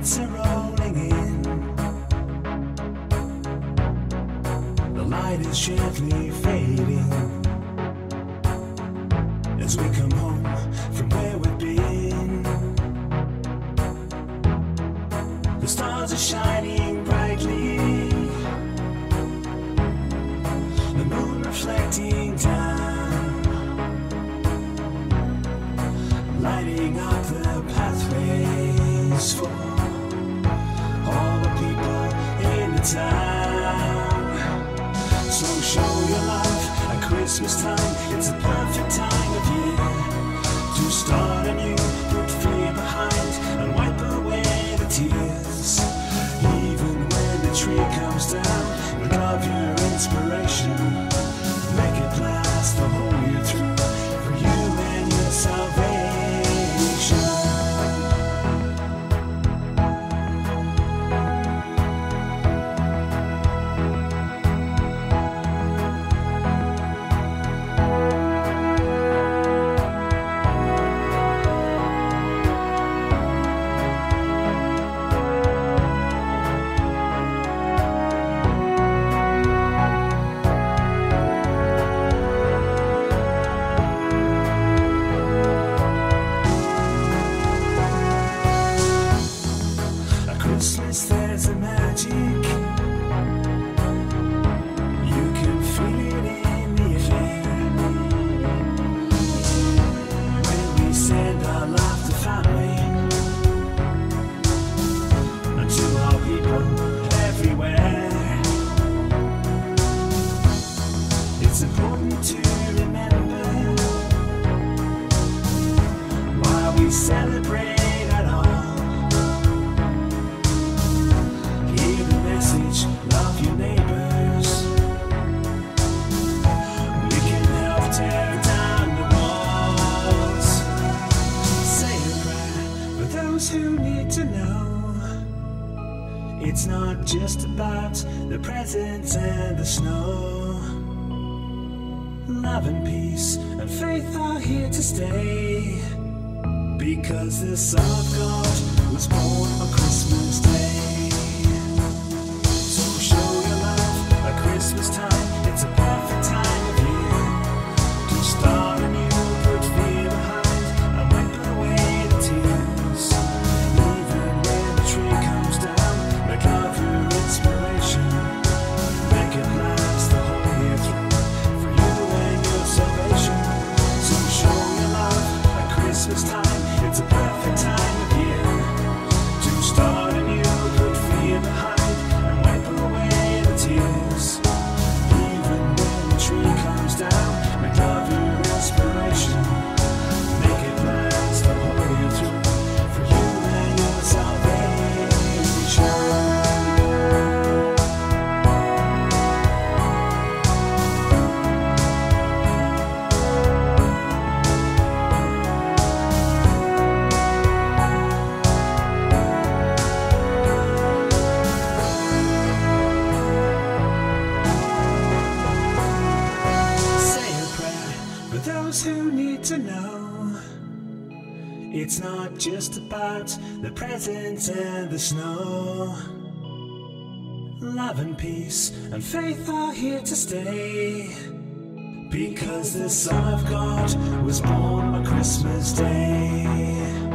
lights are rolling in. The light is gently fading as we come home from where we've been. The stars are shining brightly, the moon reflecting down, lighting up the pathways for. Town. So show your love at Christmas time. It's the perfect time of year to start a put celebrate at all. The message, love your neighbors. We can help tear down the walls. Say a prayer for those who need to know. It's not just about the presents and the snow. Love and peace and faith are here to stay. Because this of God was born on Christmas Day. It's not just about the presents and the snow. Love and peace and faith are here to stay. Because the Son of God was born on Christmas Day.